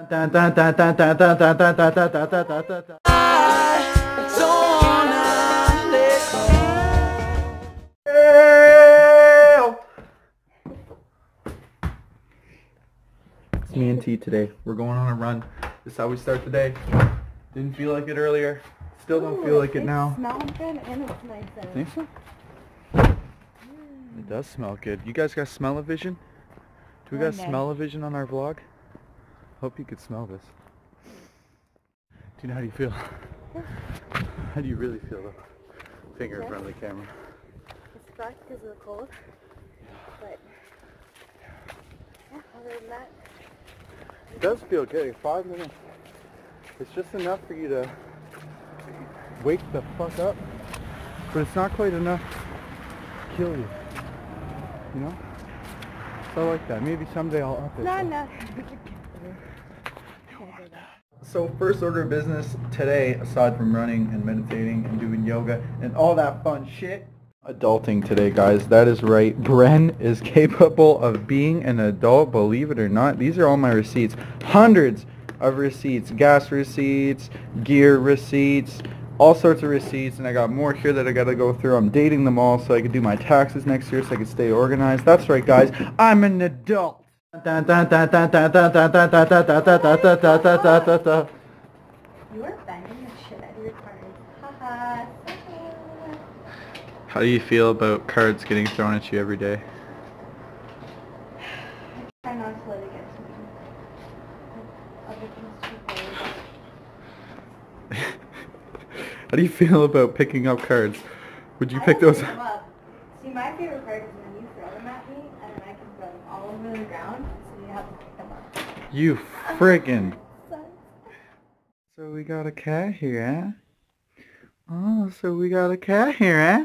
It's me and T today. We're going on a run. This is how we start the day. Didn't feel like it earlier. Still don't feel like it now. smells good and it's nice out. Think so? Mm. It does smell good. You guys got smell-o-vision? Do we got One smell-o-vision on our vlog? Hope you could smell this. Do you know how do you feel? How do you really feel though? Finger in front of the camera. It's dark because of the cold. But yeah, other than that, It does feel good. Five minutes. It's just enough for you to wake the fuck up. But it's not quite enough to kill you. You know? So I like that. Maybe someday I'll up it. no, though. So first order of business today, aside from running and meditating and doing yoga and all that fun shit, adulting today, guys. That is right. Bren is capable of being an adult, believe it or not. These are all my receipts. Hundreds of receipts. Gas receipts, gear receipts, all sorts of receipts. And I got more here that I got to go through. I'm dating them all so I can do my taxes next year so I can stay organized. That's right, guys. I'm an adult. You are banging the shit out of your cards. Haha. How do you feel about cards getting thrown at you every day? Try not to let it get to me. Other things to How do you feel about picking up cards? Would you I pick those pick up. See, my favorite part is when you throw them at me, and then I can throw the ground, so you have to pick them up. You friggin'. So we got a cat here, eh? Oh, so we got a cat here, eh?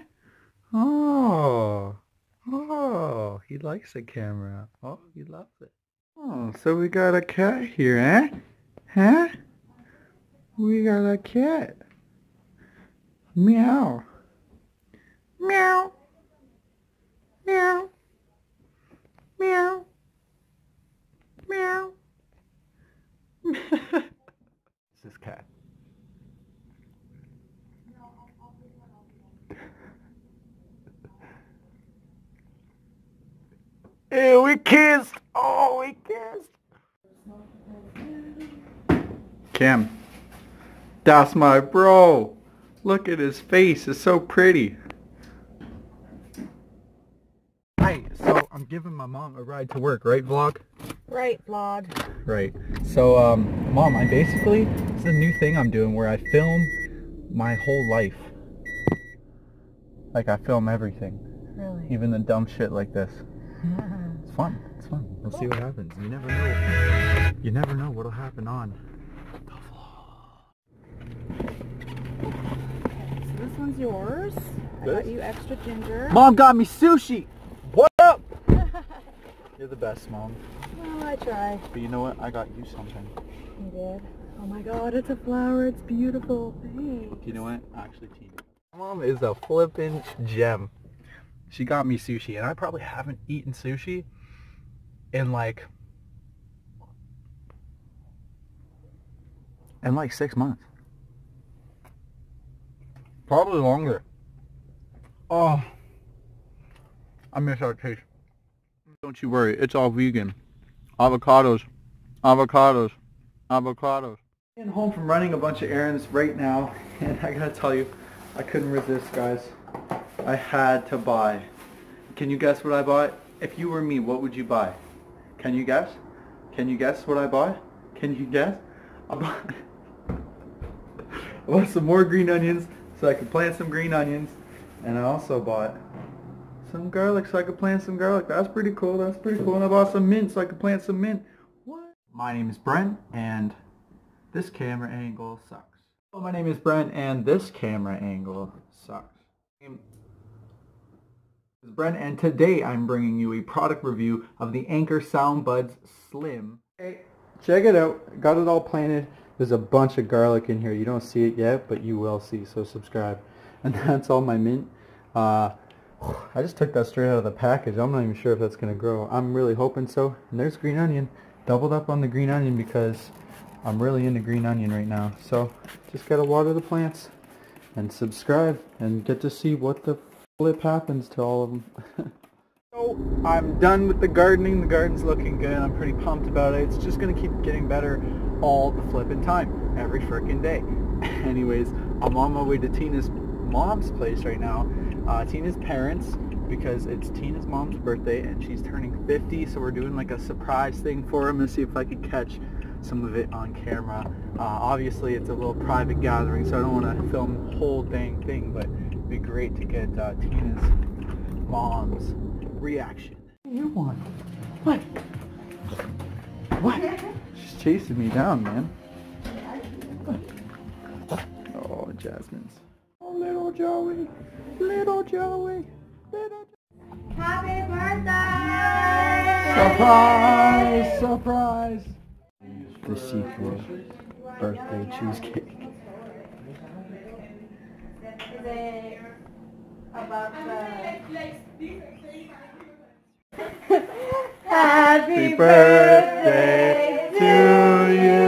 Oh. Oh, he likes the camera. Oh, he loves it. Oh, so we got a cat here, eh? Huh? We got a cat. Meow. Meow. Meow. Meow. it's this cat. Ew, we kissed! Oh, we kissed! Cam, that's my bro. Look at his face, it's so pretty. Hi, so I'm giving my mom a ride to work, right vlog? Right, vlog. Right. So, um, mom, I basically, it's a new thing I'm doing where I film my whole life. Like I film everything, Really? even the dumb shit like this. It's fun. It's fun. We'll see what happens. You never know. You never know what'll happen on the vlog. So this one's yours. I got you extra ginger. Mom got me sushi. What up? You're the best, mom. well, I try. But you know what? I got you something. You did. Oh my god, it's a flower. It's beautiful. Thanks. You know what? Actually, Tina. Mom is a flippin' gem. She got me sushi, and I probably haven't eaten sushi in like in like six months. Probably longer. Oh, I miss our taste. Don't you worry, it's all vegan. Avocados, avocados, avocados. I'm home from running a bunch of errands right now, and I gotta tell you, I couldn't resist, guys. I had to buy. Can you guess what I bought? If you were me, what would you buy? Can you guess? Can you guess what I bought? Can you guess? I bought, I bought some more green onions so I could plant some green onions, and I also bought some garlic so I could plant some garlic. That's pretty cool. That's pretty cool. And I bought some mint so I could plant some mint. What? My name is Bren, and this camera angle sucks. Hello, my name is Bren, and this camera angle sucks. Is Bren, and today I'm bringing you a product review of the Anker Soundbuds Slim. Hey, check it out. Got it all planted. There's a bunch of garlic in here. You don't see it yet, but you will see, so subscribe. And that's all my mint. Uh, I just took that straight out of the package. I'm not even sure if that's going to grow. I'm really hoping so. And there's green onion. Doubled up on the green onion because I'm really into green onion right now. So just gotta water the plants and subscribe and get to see what the flip happens to all of them. so I'm done with the gardening. The garden's looking good. I'm pretty pumped about it. It's just gonna keep getting better all the flipping time, every freaking day. Anyways, I'm on my way to Tina's mom's place right now. Uh, Tina's parents because it's Tina's mom's birthday and she's turning 50 so we're doing like a surprise thing for her. Going to see if I can catch some of it on camera. Uh, obviously it's a little private gathering so I don't want to film the whole dang thing but it'd be great to get uh, Tina's mom's reaction. You want? What? What? She's chasing me down, man. Oh, Jasmine's. Oh, little Joey. Little Joey. Little Happy birthday! Surprise! Surprise! The secret birthday cheesecake. Is it about the... Happy birthday to you.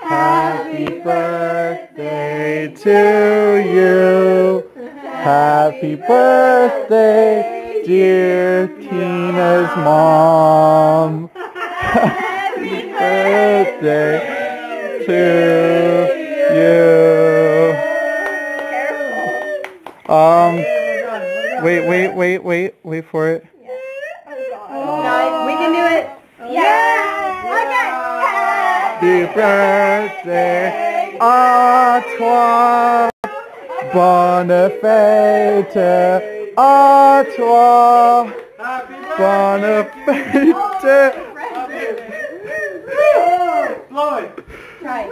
Happy birthday to you. Happy birthday, dear Tina's mom. Happy birthday to wait, wait, wait, wait, wait for it. Nice. We can do it. Oh. Yeah. Okay. Happy birthday à toi. Bonne fête à toi. Bonne fête. Floyd. Try.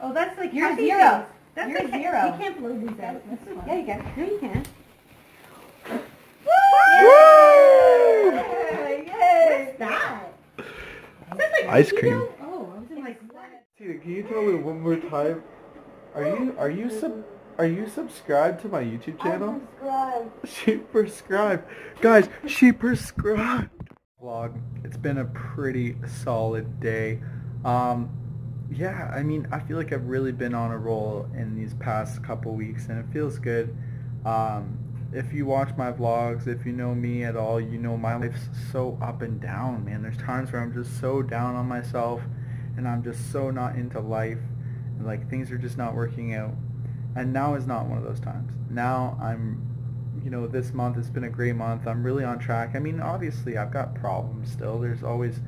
Oh, that's like You're happy zero. That's You're like zero. You can't blow these out. That's fine. Yeah, you can. No, you can. Ice cream. Oh, I was in like. Tina, can you tell me one more time? Are you are you sub are you subscribed to my YouTube channel? Subscribe. She prescribed. Guys, she prescribed. Vlog. It's been a pretty solid day. Um, yeah, I mean, I feel like I've really been on a roll in these past couple weeks, and it feels good. Um, if you watch my vlogs, if you know me at all, you know my life's so up and down, man. There's times where I'm just so down on myself, and I'm just so not into life, and like things are just not working out. And now is not one of those times. Now I'm you know, this month it's been a great month. I'm really on track. I mean, obviously I've got problems still. There's always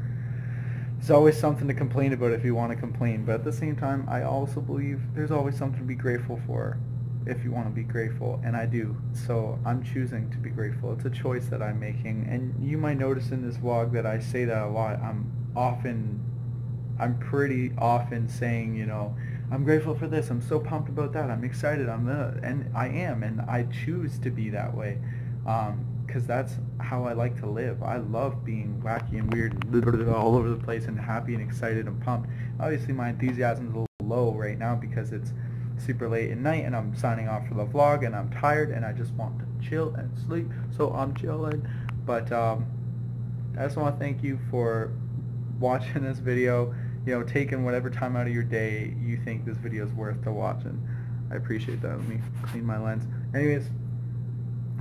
there's always something to complain about if you want to complain, but at the same time, I also believe there's always something to be grateful for if you want to be grateful, and I do. So I'm choosing to be grateful. It's a choice that I'm making, and you might notice in this vlog that I say that a lot. I'm often I'm pretty often saying, you know, I'm grateful for this. I'm so pumped about that. I'm excited. I'm the, and I am, and I choose to be that way, because um, that's how I like to live. I love being wacky and weird, and all over the place, and happy and excited and pumped. Obviously, my enthusiasm is a little low right now because it's super late at night, and I'm signing off for the vlog, and I'm tired, and I just want to chill and sleep. So I'm chilling, but um, I just want to thank you for watching this video you know, taking whatever time out of your day you think this video is worth to watch, and I appreciate that. Let me clean my lens. Anyways,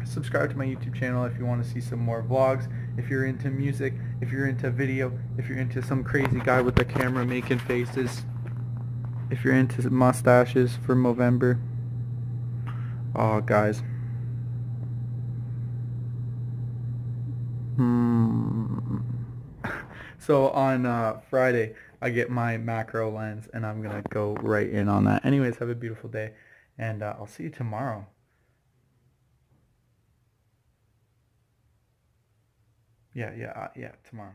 subscribe to my YouTube channel if you want to see some more vlogs. If you're into music, if you're into video, if you're into some crazy guy with a camera making faces, if you're into mustaches for Movember. Oh, guys. Hmm. So on uh, Friday, I get my macro lens, and I'm going to go right in on that. Anyways, have a beautiful day, and uh, I'll see you tomorrow. Yeah, yeah, uh, yeah, tomorrow.